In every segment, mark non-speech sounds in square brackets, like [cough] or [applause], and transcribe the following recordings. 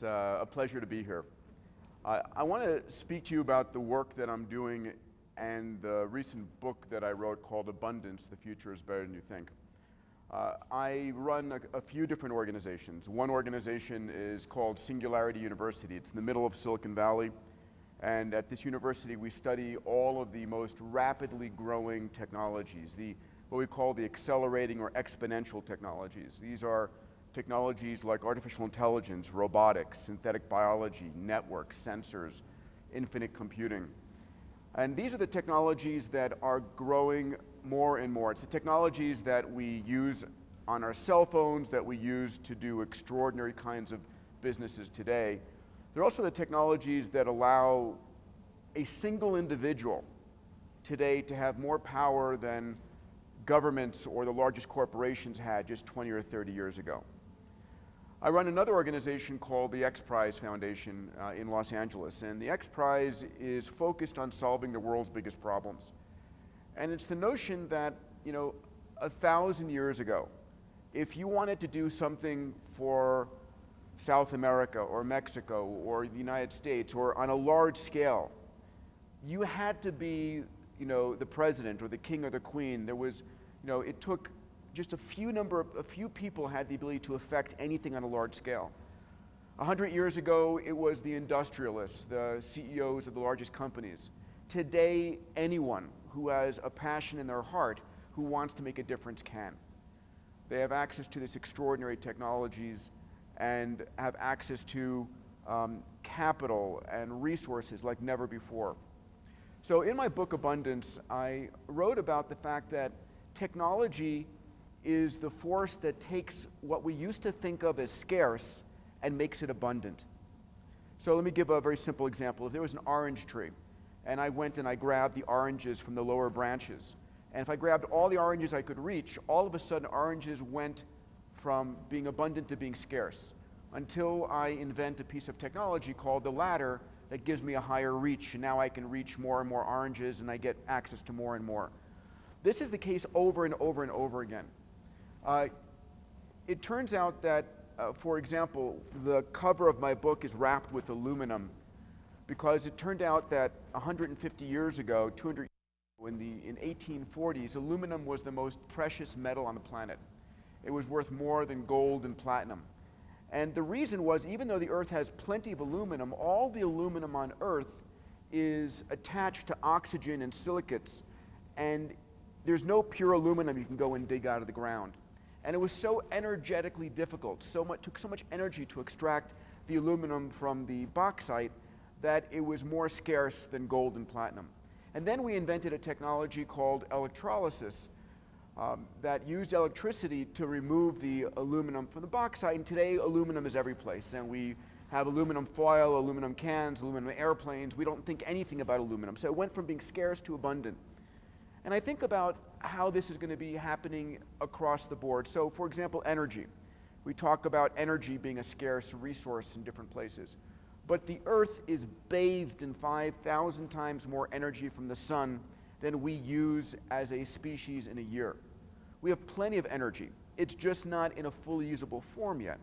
It's uh, a pleasure to be here. I want to speak to you about the work that I'm doing and the recent book that I wrote called Abundance, The Future is Better Than You Think. Uh, I run a, a, few different organizations. One organization is called Singularity University. It's in the middle of Silicon Valley. And at this university, we study all of the most rapidly growing technologies, the, what we call the accelerating or exponential technologies. These are technologies like artificial intelligence, robotics, synthetic biology, networks, sensors, infinite computing. And these are the technologies that are growing more and more. It's the technologies that we use on our cell phones, that we use to do extraordinary kinds of businesses today. They're also the technologies that allow a single individual today to have more power than governments or the largest corporations had just 20 or 30 years ago. I run another organization called the X Prize Foundation uh, in Los Angeles, and the X Prize is focused on solving the world's biggest problems. And it's the notion that, you know, a thousand years ago, if you wanted to do something for South America or Mexico or the United States or on a large scale, you had to be, you know, the president or the king or the queen. There was, you know, it took just a few number, of, a few people had the ability to affect anything on a large scale. A hundred years ago, it was the industrialists, the CEOs of the largest companies. Today, anyone who has a passion in their heart who wants to make a difference can. They have access to these extraordinary technologies and have access to um, capital and resources like never before. So in my book, Abundance, I wrote about the fact that technology is the force that takes what we used to think of as scarce and makes it abundant. So let me give a very simple example. If there was an orange tree, and I went and I grabbed the oranges from the lower branches, and if I grabbed all the oranges I could reach, all of a sudden oranges went from being abundant to being scarce until I invent a piece of technology called the ladder that gives me a higher reach, and now I can reach more and more oranges and I get access to more and more. This is the case over and over and over again. Uh, it turns out that, uh, for example, the cover of my book is wrapped with aluminum because it turned out that 150 years ago, 200 in the in 1840s, aluminum was the most precious metal on the planet. It was worth more than gold and platinum. And the reason was, even though the Earth has plenty of aluminum, all the aluminum on Earth is attached to oxygen and silicates, and there's no pure aluminum you can go and dig out of the ground. And it was so energetically difficult, so much, took so much energy to extract the aluminum from the bauxite that it was more scarce than gold and platinum. And then we invented a technology called electrolysis um, that used electricity to remove the aluminum from the bauxite. And today, aluminum is every place. And we have aluminum foil, aluminum cans, aluminum airplanes. We don't think anything about aluminum. So it went from being scarce to abundant. And I think about how this is going to be happening across the board. So, for example, energy. We talk about energy being a scarce resource in different places. But the Earth is bathed in 5,000 times more energy from the sun than we use as a species in a year. We have plenty of energy. It's just not in a fully usable form yet.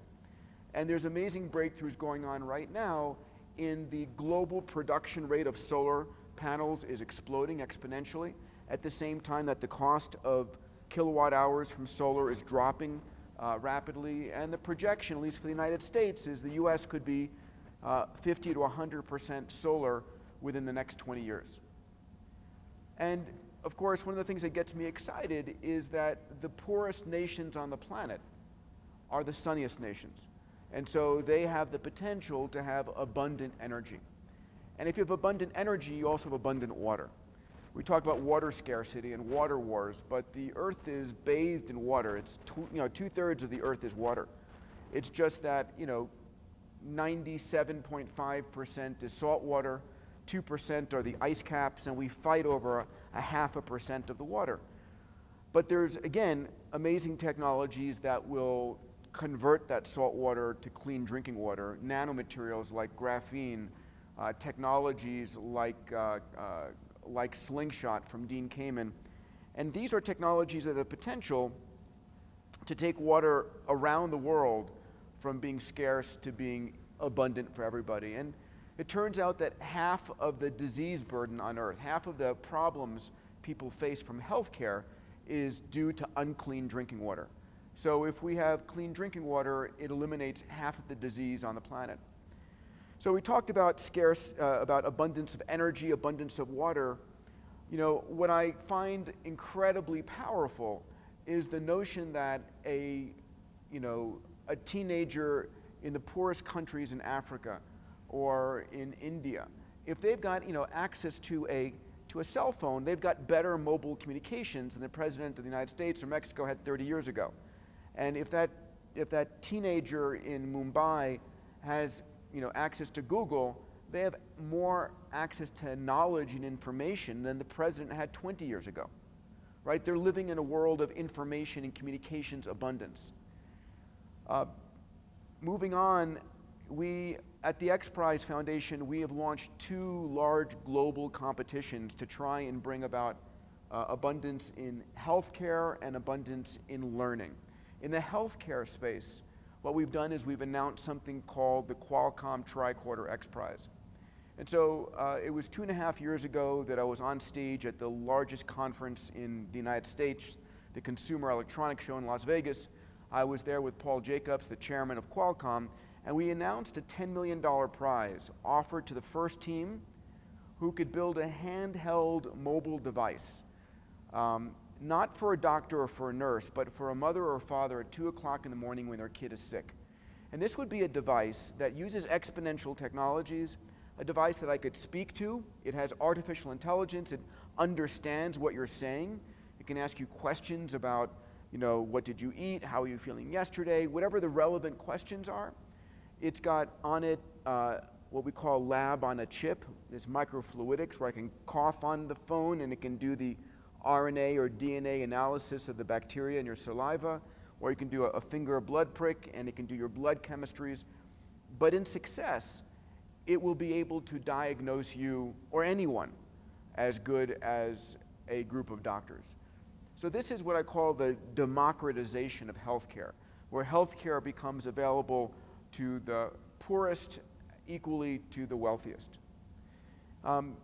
And there's amazing breakthroughs going on right now in the global production rate of solar panels is exploding exponentially at the same time that the cost of kilowatt hours from solar is dropping uh, rapidly. And the projection, at least for the United States, is the US could be uh, 50 to 100% solar within the next 20 years. And of course, one of the things that gets me excited is that the poorest nations on the planet are the sunniest nations. And so they have the potential to have abundant energy. And if you have abundant energy, you also have abundant water. We talk about water scarcity and water wars, but the earth is bathed in water. It's two, you know, two thirds of the earth is water. It's just that, you know, 97.5% is salt water, 2% are the ice caps, and we fight over a, a half a percent of the water. But there's, again, amazing technologies that will convert that salt water to clean drinking water, nanomaterials like graphene, uh, technologies like uh, uh, like Slingshot from Dean Kamen. And these are technologies that have potential to take water around the world from being scarce to being abundant for everybody. And it turns out that half of the disease burden on Earth, half of the problems people face from healthcare, is due to unclean drinking water. So if we have clean drinking water, it eliminates half of the disease on the planet. So we talked about scarce, uh, about abundance of energy, abundance of water. You know, what I find incredibly powerful is the notion that a, you know, a teenager in the poorest countries in Africa or in India, if they've got, you know, access to a to a cell phone, they've got better mobile communications than the president of the United States or Mexico had 30 years ago. And if that, if that teenager in Mumbai has you know, access to Google, they have more access to knowledge and information than the president had 20 years ago. Right? They're living in a world of information and communications abundance. Uh, moving on, we at the X Prize Foundation, we have launched two large global competitions to try and bring about uh, abundance in healthcare and abundance in learning. In the healthcare space, what we've done is we've announced something called the Qualcomm Tricorder X Prize. And so uh, it was two and a half years ago that I was on stage at the largest conference in the United States, the Consumer Electronics Show in Las Vegas. I was there with Paul Jacobs, the chairman of Qualcomm, and we announced a $10 million prize offered to the first team who could build a handheld mobile device. Um, not for a doctor or for a nurse, but for a mother or a father at 2 o'clock in the morning when their kid is sick. And this would be a device that uses exponential technologies, a device that I could speak to. It has artificial intelligence, it understands what you're saying. It can ask you questions about, you know, what did you eat, how are you feeling yesterday, whatever the relevant questions are. It's got on it uh, what we call lab on a chip, this microfluidics, where I can cough on the phone and it can do the RNA or DNA analysis of the bacteria in your saliva, or you can do a, a finger blood prick and it can do your blood chemistries. But in success, it will be able to diagnose you or anyone as good as a group of doctors. So, this is what I call the democratization of healthcare, where healthcare becomes available to the poorest equally to the wealthiest. Um,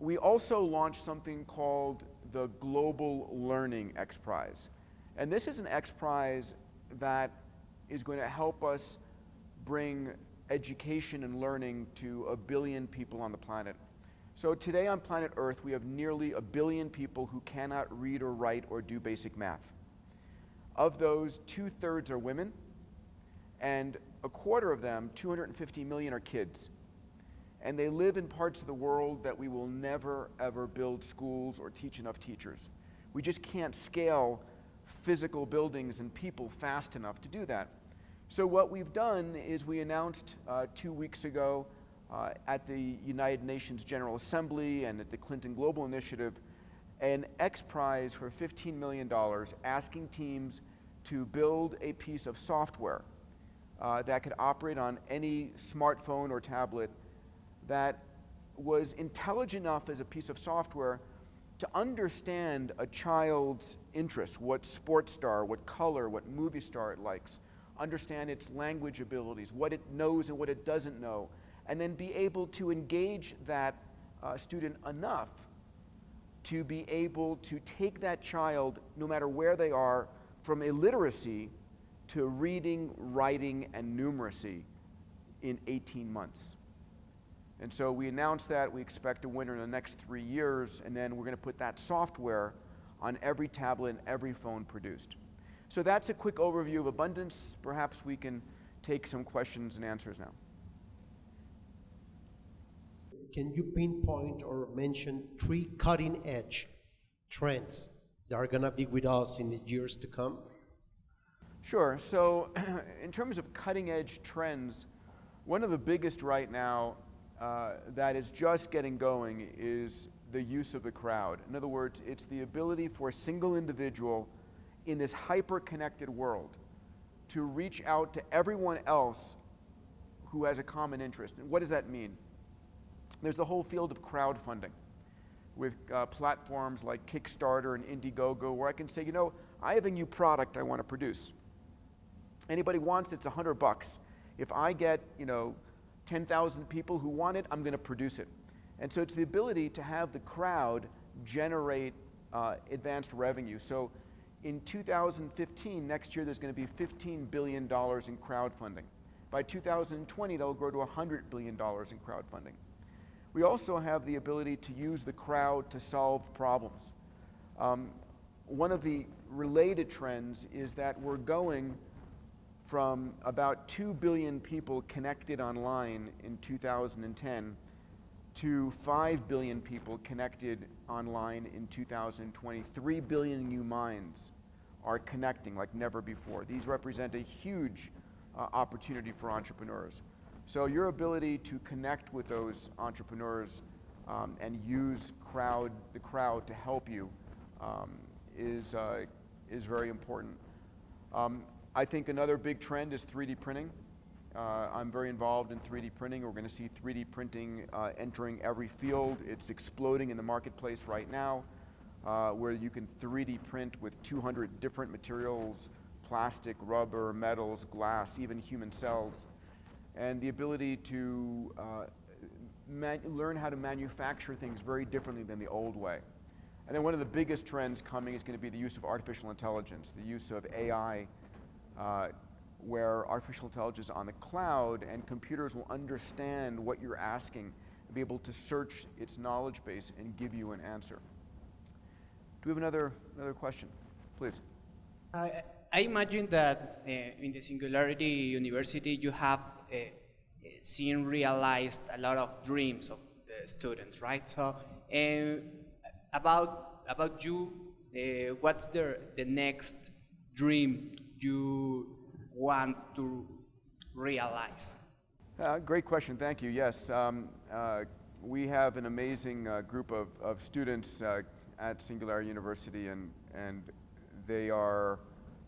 we also launched something called the Global Learning X Prize. And this is an X Prize that is going to help us bring education and learning to a billion people on the planet. So today on planet Earth, we have nearly a billion people who cannot read or write or do basic math. Of those, two thirds are women, and a quarter of them, 250 million, are kids and they live in parts of the world that we will never, ever build schools or teach enough teachers. We just can't scale physical buildings and people fast enough to do that. So, what we've done is we announced uh, two weeks ago uh, at the United Nations General Assembly and at the Clinton Global Initiative an X Prize for $15 million asking teams to build a piece of software uh, that could operate on any smartphone or tablet that was intelligent enough as a piece of software to understand a child's interests, what sports star, what color, what movie star it likes, understand its language abilities, what it knows and what it doesn't know, and then be able to engage that uh, student enough to be able to take that child, no matter where they are, from illiteracy to reading, writing, and numeracy in 18 months. And so we announced that we expect a winner in the next three years, and then we're going to put that software on every tablet and every phone produced. So that's a quick overview of abundance. Perhaps we can take some questions and answers now. Can you pinpoint or mention three cutting edge trends that are going to be with us in the years to come? Sure. So, [clears throat] in terms of cutting edge trends, one of the biggest right now uh, that is just getting going is the use of the crowd. In other words, it's the ability for a single individual in this hyper connected world to reach out to everyone else who has a common interest. And what does that mean? There's the whole field of crowdfunding. with uh, platforms like Kickstarter and Indiegogo where I can say, you know, I have a new product I want to produce. Anybody wants it, it's 100 bucks. If I get, you know, 10,000 people who want it, I'm going to produce it. And so it's the ability to have the crowd generate uh, advanced revenue. So in 2015, next year, there's going to be $15 billion in crowdfunding. By 2020, that'll grow to $100 billion in crowdfunding. We also have the ability to use the crowd to solve problems. Um, one of the related trends is that we're going from about 2 billion people connected online in 2010 to 5 billion people connected online in 2020. 3 billion new minds are connecting like never before. These represent a huge uh, opportunity for entrepreneurs. So your ability to connect with those entrepreneurs um, and use crowd, the crowd to help you um, is, uh, is very important. Um, I think another big trend is 3D printing. Uh, I'm very involved in 3D printing. We're going to see 3D printing uh, entering every field. It's exploding in the marketplace right now, uh, where you can 3D print with 200 different materials, plastic, rubber, metals, glass, even human cells. And the ability to uh, learn how to manufacture things very differently than the old way. And then one of the biggest trends coming is going to be the use of artificial intelligence, the use of AI uh, where artificial intelligence on the cloud and computers will understand what you're asking and be able to search its knowledge base and give you an answer. Do we have another, another question? Please. I, I imagine that uh, in the Singularity University you have uh, seen realized a lot of dreams of the students, right? So uh, about, about you, uh, what's the, the next dream you want to realize? Uh, great question, thank you. Yes, um, uh, we have an amazing uh, group of, of students uh, at Singularity University, and, and they are,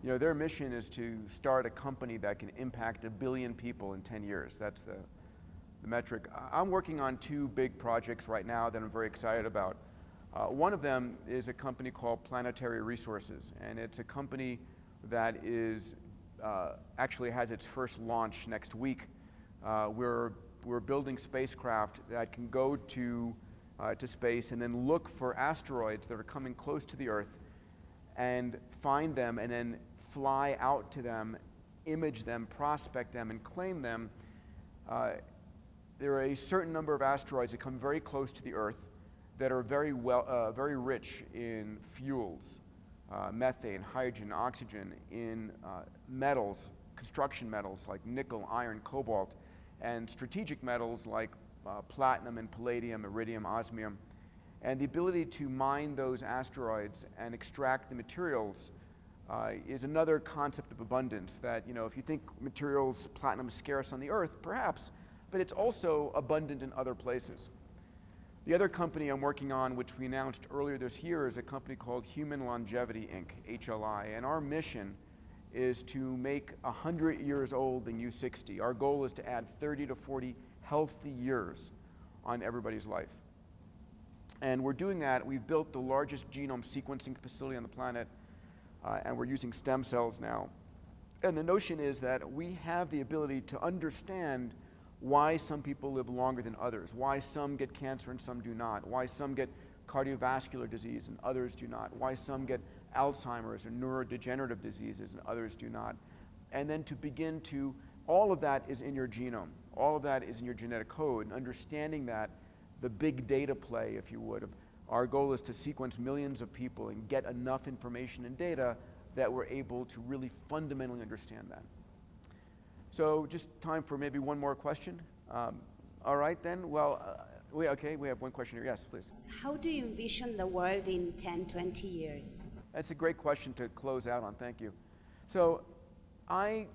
you know, their mission is to start a company that can impact a billion people in 10 years. That's the, the metric. I'm working on two big projects right now that I'm very excited about. Uh, one of them is a company called Planetary Resources, and it's a company that is uh, actually has its first launch next week. Uh, we're, we're building spacecraft that can go to, uh, to space and then look for asteroids that are coming close to the Earth and find them and then fly out to them, image them, prospect them, and claim them. Uh, there are a certain number of asteroids that come very close to the Earth that are very, well, uh, very rich in fuels uh, methane, hydrogen, oxygen in uh, metals, construction metals like nickel, iron, cobalt, and strategic metals like uh, platinum and palladium, iridium, osmium. And the ability to mine those asteroids and extract the materials uh, is another concept of abundance that, you know, if you think materials, platinum is scarce on the earth, perhaps, but it's also abundant in other places. The other company I'm working on, which we announced earlier this year, is a company called Human Longevity Inc., HLI. And our mission is to make 100 years old the new 60. Our goal is to add 30 to 40 healthy years on everybody's life. And we're doing that. We've built the largest genome sequencing facility on the planet, uh, and we're using stem cells now. And the notion is that we have the ability to understand why some people live longer than others, why some get cancer and some do not, why some get cardiovascular disease and others do not, why some get Alzheimer's or neurodegenerative diseases and others do not. And then to begin to, all of that is in your genome, all of that is in your genetic code, and understanding that, the big data play, if you would, of our goal is to sequence millions of people and get enough information and data that we're able to really fundamentally understand that. So just time for maybe one more question. Um, all right then, well, uh, we, okay, we have one question here. Yes, please. How do you envision the world in 10, 20 years? That's a great question to close out on, thank you. So I,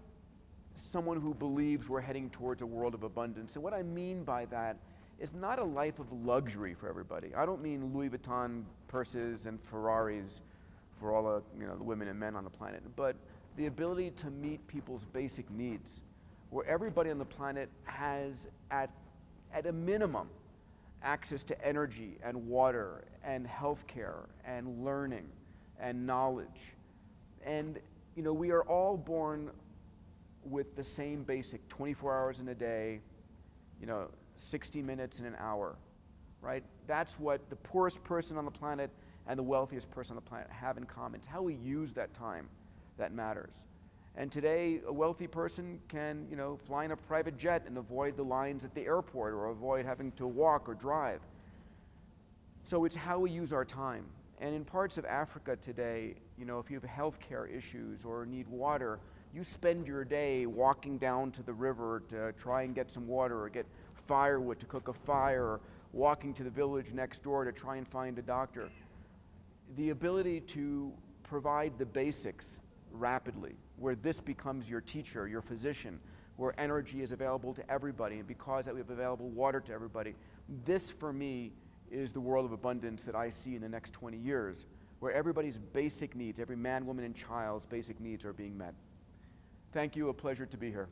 someone who believes we're heading towards a world of abundance, and what I mean by that is not a life of luxury for everybody. I don't mean Louis Vuitton purses and Ferraris for all the, you know, the women and men on the planet, but the ability to meet people's basic needs where everybody on the planet has, at, at a minimum, access to energy and water and healthcare and learning and knowledge. And, you know, we are all born with the same basic 24 hours in a day, you know, 60 minutes in an hour, right? That's what the poorest person on the planet and the wealthiest person on the planet have in common. It's how we use that time that matters. And today, a wealthy person can, you know, fly in a private jet and avoid the lines at the airport or avoid having to walk or drive. So it's how we use our time. And in parts of Africa today, you know, if you have health care issues or need water, you spend your day walking down to the river to try and get some water or get firewood to cook a fire or walking to the village next door to try and find a doctor. The ability to provide the basics rapidly, where this becomes your teacher, your physician, where energy is available to everybody, and because that we have available water to everybody. This, for me, is the world of abundance that I see in the next 20 years, where everybody's basic needs, every man, woman, and child's basic needs are being met. Thank you, a pleasure to be here.